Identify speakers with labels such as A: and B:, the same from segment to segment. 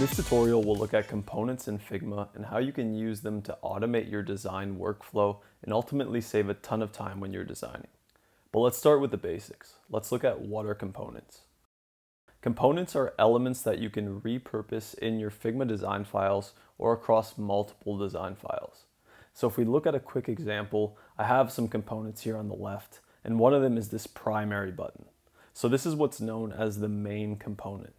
A: this tutorial, we'll look at components in Figma and how you can use them to automate your design workflow and ultimately save a ton of time when you're designing. But let's start with the basics. Let's look at what are components. Components are elements that you can repurpose in your Figma design files or across multiple design files. So if we look at a quick example, I have some components here on the left, and one of them is this primary button. So this is what's known as the main component.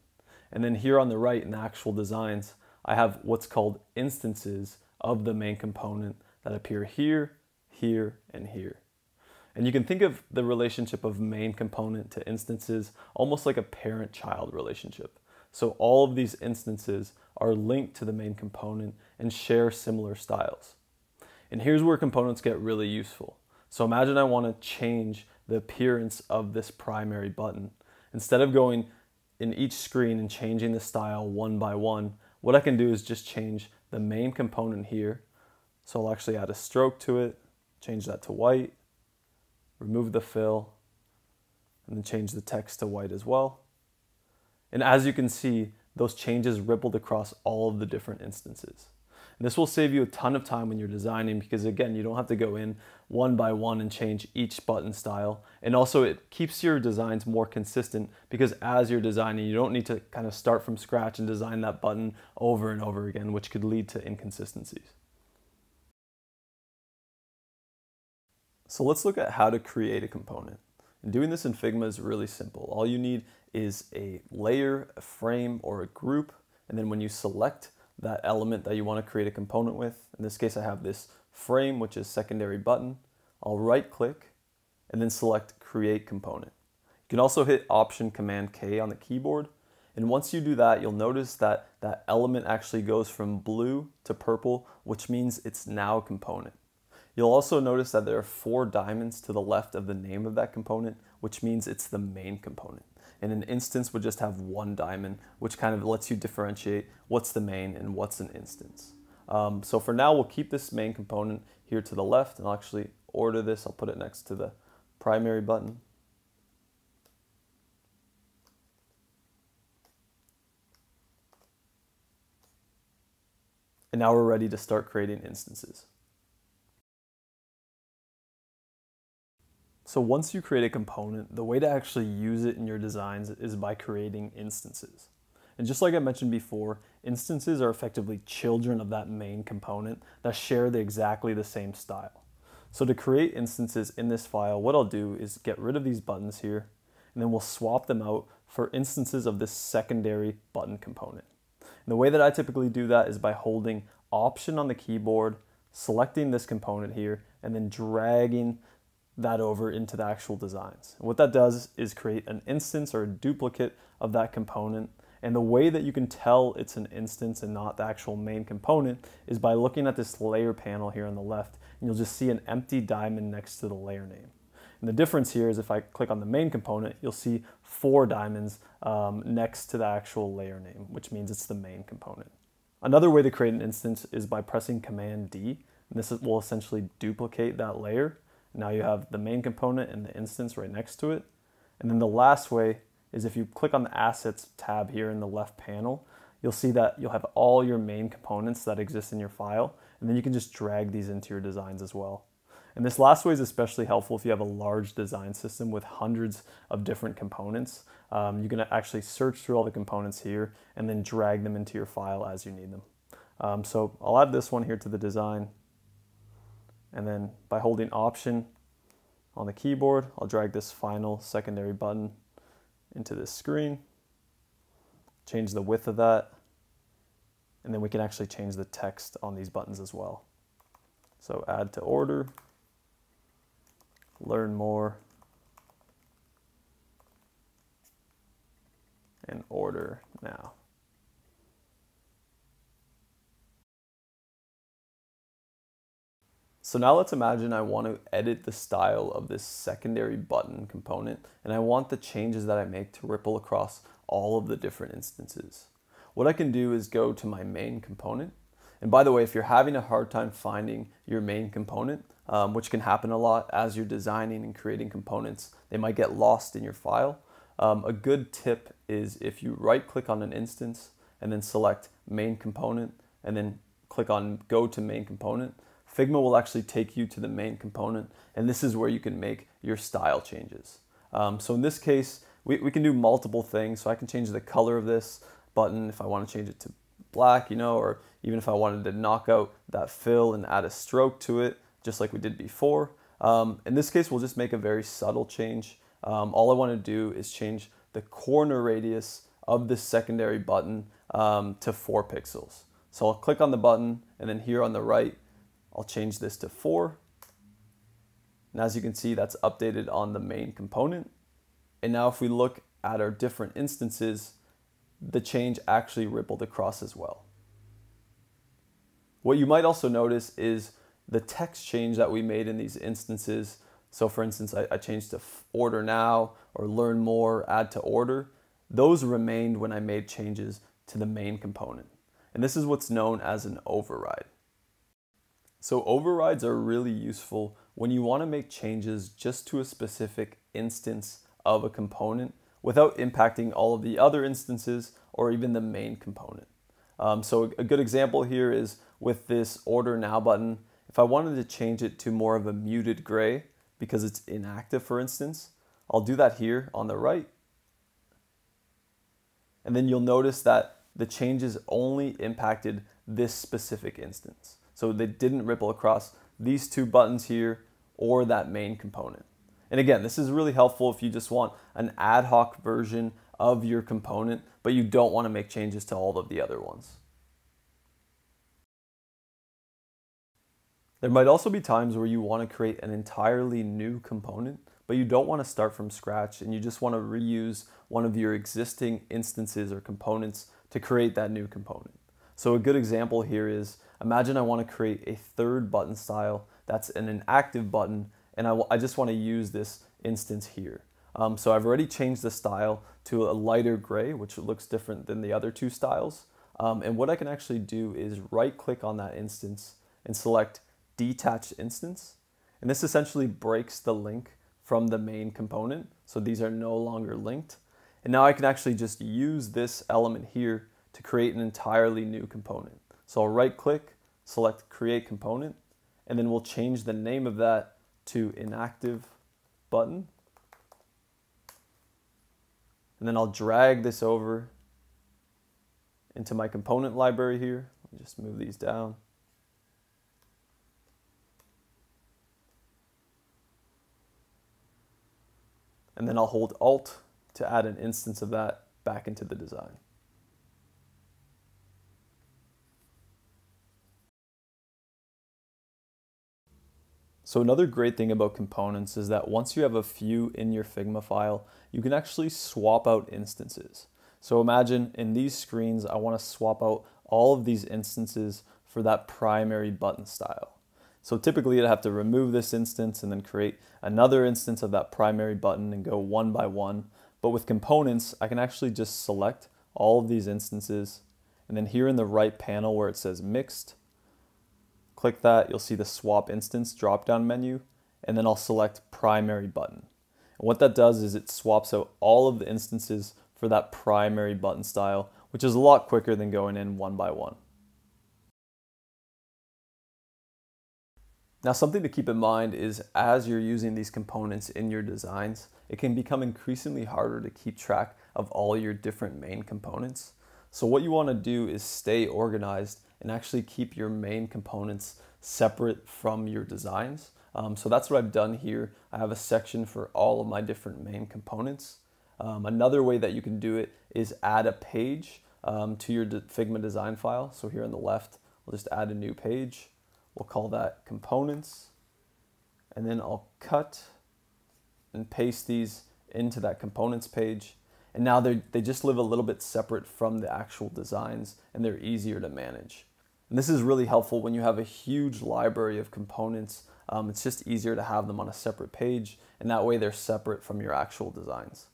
A: And then here on the right in the actual designs, I have what's called instances of the main component that appear here, here, and here. And you can think of the relationship of main component to instances almost like a parent-child relationship. So all of these instances are linked to the main component and share similar styles. And here's where components get really useful. So imagine I want to change the appearance of this primary button. Instead of going in each screen and changing the style one by one, what I can do is just change the main component here. So I'll actually add a stroke to it, change that to white, remove the fill, and then change the text to white as well. And as you can see, those changes rippled across all of the different instances. And this will save you a ton of time when you're designing because again, you don't have to go in one by one and change each button style. And also it keeps your designs more consistent because as you're designing, you don't need to kind of start from scratch and design that button over and over again, which could lead to inconsistencies. So let's look at how to create a component. And doing this in Figma is really simple. All you need is a layer, a frame, or a group. And then when you select that element that you want to create a component with, in this case I have this frame, which is secondary button. I'll right click and then select create component. You can also hit option command K on the keyboard. And once you do that, you'll notice that that element actually goes from blue to purple, which means it's now a component. You'll also notice that there are four diamonds to the left of the name of that component, which means it's the main component. And an instance would just have one diamond, which kind of lets you differentiate what's the main and what's an instance. Um, so for now, we'll keep this main component here to the left, and I'll actually order this. I'll put it next to the primary button. And now we're ready to start creating instances. So once you create a component, the way to actually use it in your designs is by creating instances. And just like I mentioned before, instances are effectively children of that main component that share the exactly the same style. So to create instances in this file, what I'll do is get rid of these buttons here, and then we'll swap them out for instances of this secondary button component. And the way that I typically do that is by holding Option on the keyboard, selecting this component here, and then dragging that over into the actual designs. And what that does is create an instance or a duplicate of that component. And the way that you can tell it's an instance and not the actual main component is by looking at this layer panel here on the left, and you'll just see an empty diamond next to the layer name. And the difference here is if I click on the main component, you'll see four diamonds um, next to the actual layer name, which means it's the main component. Another way to create an instance is by pressing Command D. And this will essentially duplicate that layer. Now you have the main component and the instance right next to it. And then the last way is if you click on the Assets tab here in the left panel, you'll see that you'll have all your main components that exist in your file, and then you can just drag these into your designs as well. And this last way is especially helpful if you have a large design system with hundreds of different components. Um, you can actually search through all the components here and then drag them into your file as you need them. Um, so I'll add this one here to the design. And then by holding Option on the keyboard, I'll drag this final secondary button into this screen, change the width of that, and then we can actually change the text on these buttons as well. So add to order, learn more, and order now. So now let's imagine I want to edit the style of this secondary button component and I want the changes that I make to ripple across all of the different instances. What I can do is go to my main component. And by the way, if you're having a hard time finding your main component, um, which can happen a lot as you're designing and creating components, they might get lost in your file. Um, a good tip is if you right click on an instance and then select main component and then click on go to main component, Figma will actually take you to the main component and this is where you can make your style changes. Um, so in this case, we, we can do multiple things. So I can change the color of this button if I want to change it to black, you know, or even if I wanted to knock out that fill and add a stroke to it, just like we did before. Um, in this case, we'll just make a very subtle change. Um, all I want to do is change the corner radius of this secondary button um, to four pixels. So I'll click on the button and then here on the right, I'll change this to four. And as you can see, that's updated on the main component. And now if we look at our different instances, the change actually rippled across as well. What you might also notice is the text change that we made in these instances. So for instance, I, I changed to order now or learn more, add to order. Those remained when I made changes to the main component. And this is what's known as an override. So overrides are really useful when you want to make changes just to a specific instance of a component without impacting all of the other instances or even the main component. Um, so a good example here is with this order now button, if I wanted to change it to more of a muted gray because it's inactive for instance, I'll do that here on the right. And then you'll notice that the changes only impacted this specific instance. So they didn't ripple across these two buttons here or that main component. And again, this is really helpful if you just want an ad hoc version of your component, but you don't want to make changes to all of the other ones. There might also be times where you want to create an entirely new component, but you don't want to start from scratch and you just want to reuse one of your existing instances or components to create that new component. So a good example here is, imagine I want to create a third button style that's an inactive button, and I, I just want to use this instance here. Um, so I've already changed the style to a lighter gray, which looks different than the other two styles. Um, and what I can actually do is right click on that instance and select detached instance. And this essentially breaks the link from the main component. So these are no longer linked. And now I can actually just use this element here to create an entirely new component. So I'll right click, select create component, and then we'll change the name of that to inactive button. And then I'll drag this over into my component library here. Just move these down. And then I'll hold Alt to add an instance of that back into the design. So another great thing about components is that once you have a few in your Figma file, you can actually swap out instances. So imagine in these screens, I want to swap out all of these instances for that primary button style. So typically I'd have to remove this instance and then create another instance of that primary button and go one by one. But with components, I can actually just select all of these instances. And then here in the right panel where it says mixed, click that, you'll see the swap instance drop-down menu, and then I'll select primary button. And what that does is it swaps out all of the instances for that primary button style, which is a lot quicker than going in one by one. Now something to keep in mind is as you're using these components in your designs, it can become increasingly harder to keep track of all your different main components. So what you want to do is stay organized and actually keep your main components separate from your designs. Um, so that's what I've done here. I have a section for all of my different main components. Um, another way that you can do it is add a page um, to your Figma design file. So here on the left, we'll just add a new page. We'll call that components. And then I'll cut and paste these into that components page. And now they just live a little bit separate from the actual designs and they're easier to manage. And this is really helpful when you have a huge library of components. Um, it's just easier to have them on a separate page and that way they're separate from your actual designs.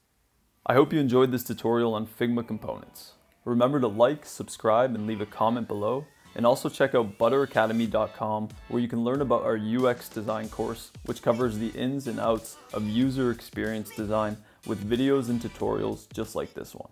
A: I hope you enjoyed this tutorial on Figma components. Remember to like, subscribe, and leave a comment below. And also check out butteracademy.com where you can learn about our UX design course, which covers the ins and outs of user experience design with videos and tutorials just like this one.